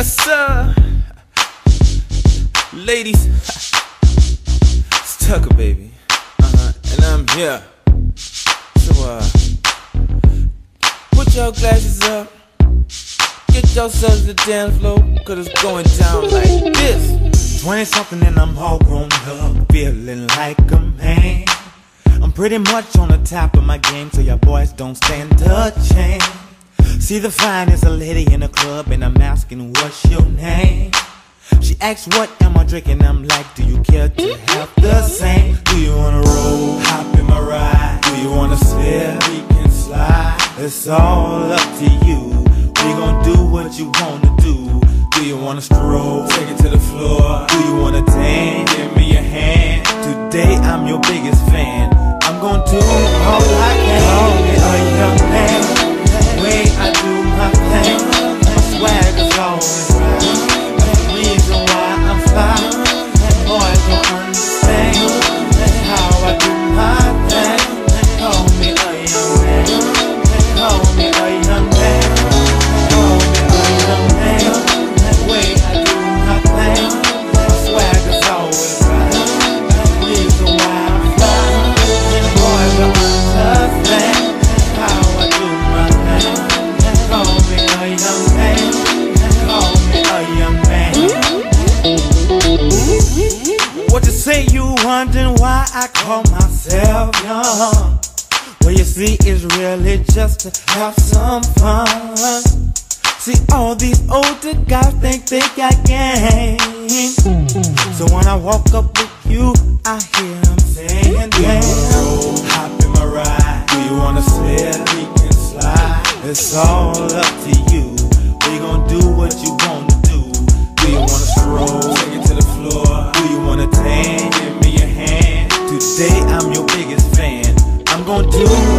Yes, sir. Ladies, it's Tucka, baby. Uh-huh. And I'm here. So, uh, put your glasses up. Get yourselves to the dance floor, cause it's going down like this. 20 something and I'm all grown up, feeling like a man. I'm pretty much on the top of my game, so your boys don't stand a chance. See the finest lady in the club, and I'm asking what's your name. She asks what am I drinking, I'm like, do you care to have the same? Do you wanna roll, hop in my ride? Do you wanna slip, we can slide? It's all up to you. We gon' do what you wanna do. Do you wanna stroll, take it to the floor? Do you wanna dance? Give me your hand. Today I'm your biggest fan. I'm gon' do all I can. Call me a young man. Say you wondering why I call myself young? Well, you see, it's really just to have some fun. See, all these older guys think they got game. So when I walk up with you, I hear them saying, Damn, hop in my ride. Do you wanna slip? We can slide. It's all up to you. Gon' do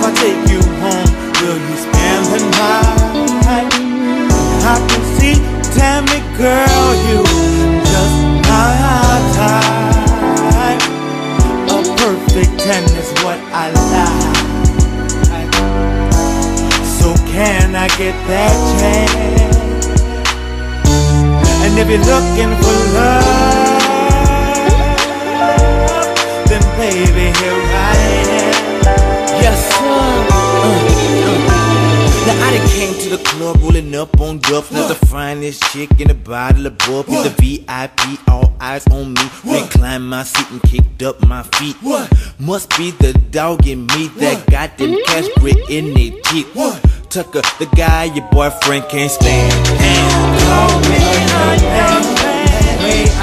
If I take you home, will you spend the night? I can see, tell me, girl, you just my type. A perfect ten is what I like. So can I get that chance? And if you're looking for love, then baby, here I to the club rolling up on dubs. Not the finest chick in a bottle of bub. With the VIP, all eyes on me. Reclined my seat and kicked up my feet. What? Must be the dog in me that got them mm-hmm. cash grit in their teeth. Tucka, the guy your boyfriend can't stand. Call me a young man. The I do my thing,